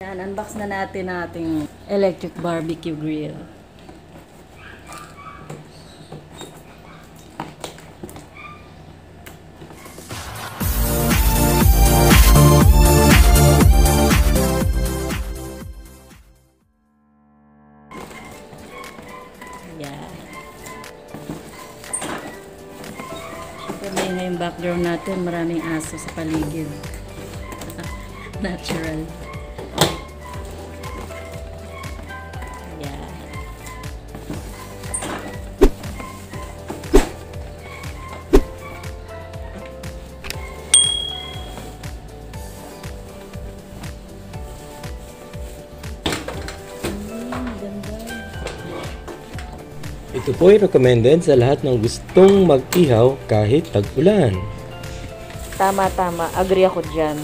Yan, unbox na natin ating electric barbecue grill. Yan. Siyempre, may ngayong background natin, maraming aso sa paligid. Natural. Ito po ay recommended sa lahat ng gustong mag-ihaw kahit tag-ulan. Tama, tama. Agree ako dyan.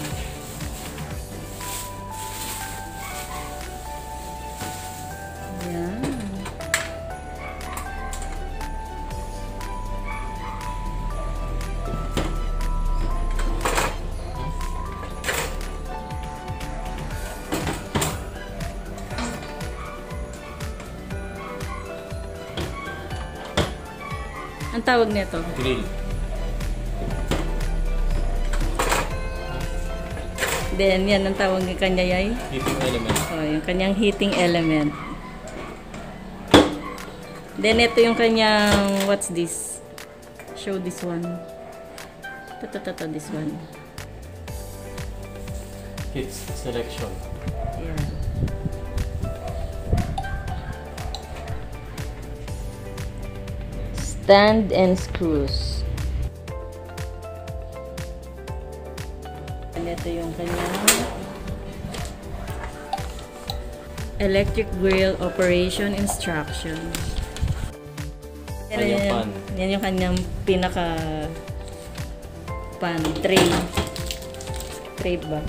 Ang tawag nito? Grill. Then, yan ang tawag ni kanya yay. Heating element. Oh, yung kanyang heating element. Then, ito yung kanyang, what's this? Show this one. Ito, this one. Hits selection. Yeah. Stand and screws. And ito yung kanyang electric grill operation instructions. Yan, yan, pan. yan yung kanyang pinaka pan, tray. Tray ba?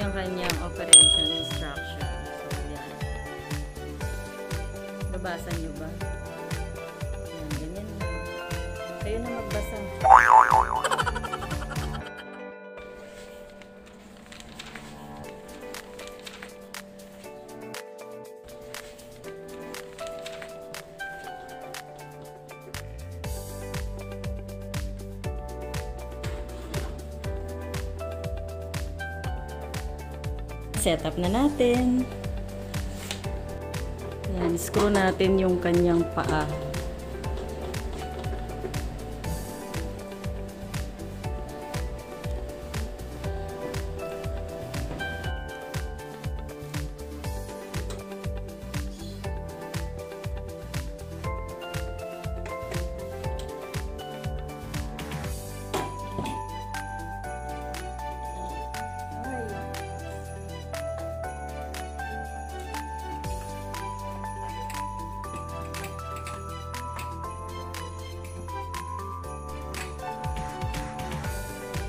Yung kanyang operation instruction. So, yan. Babasa nyo ba? Yan, ganyan. Kayo na magbasa. Setup na natin. Yan, screw natin yung kanyang paa.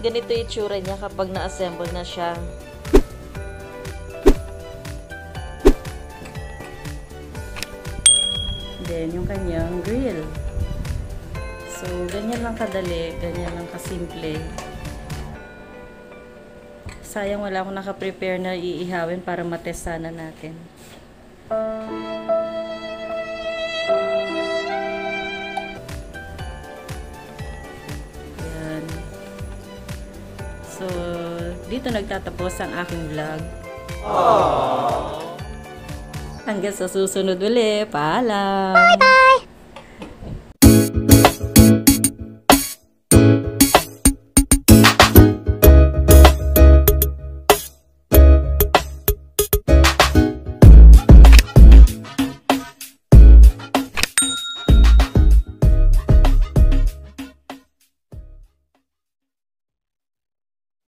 Ganito yung itsura niya kapag na-assemble na siya. Then, yung kanyang grill. So, ganyan lang kadali, ganyan lang kasimple. Sayang wala akong nakaprepare na iihawin para matest sana natin. So, dito nagtatapos ang aking vlog. Hanggang sa susunod uli. Paalam!